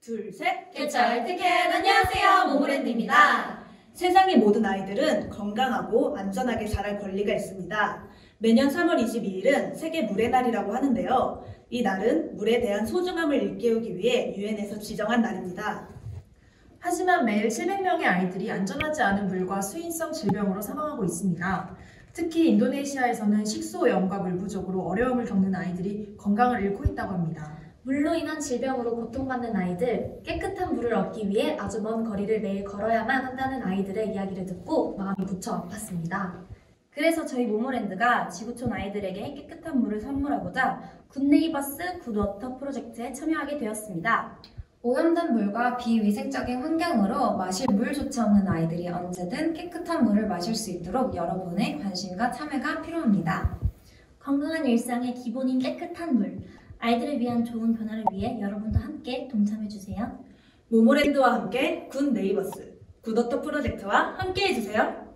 둘, 셋. 개찰 티켓 안녕하세요 모모랜드입니다. 세상의 모든 아이들은 건강하고 안전하게 자랄 권리가 있습니다. 매년 3월 22일은 세계 물의 날이라고 하는데요. 이 날은 물에 대한 소중함을 일깨우기 위해 유엔에서 지정한 날입니다. 하지만 매일 700명의 아이들이 안전하지 않은 물과 수인성 질병으로 사망하고 있습니다. 특히 인도네시아에서는 식수오염과 물 부족으로 어려움을 겪는 아이들이 건강을 잃고 있다고 합니다. 물로 인한 질병으로 고통받는 아이들, 깨끗한 물을 얻기 위해 아주 먼 거리를 매일 걸어야만 한다는 아이들의 이야기를 듣고 마음이 무척 아팠습니다. 그래서 저희 모모랜드가 지구촌 아이들에게 깨끗한 물을 선물하고자 굿네이버스 굿워터 프로젝트에 참여하게 되었습니다. 오염된 물과 비위생적인 환경으로 마실 물조차 없는 아이들이 언제든 깨끗한 물을 마실 수 있도록 여러분의 관심과 참여가 필요합니다. 건강한 일상의 기본인 깨끗한 물, 아이들을 위한 좋은 변화를 위해 여러분도 함께 동참해주세요. 모모랜드와 함께 굿 네이버스, 굿워터 프로젝트와 함께 해주세요.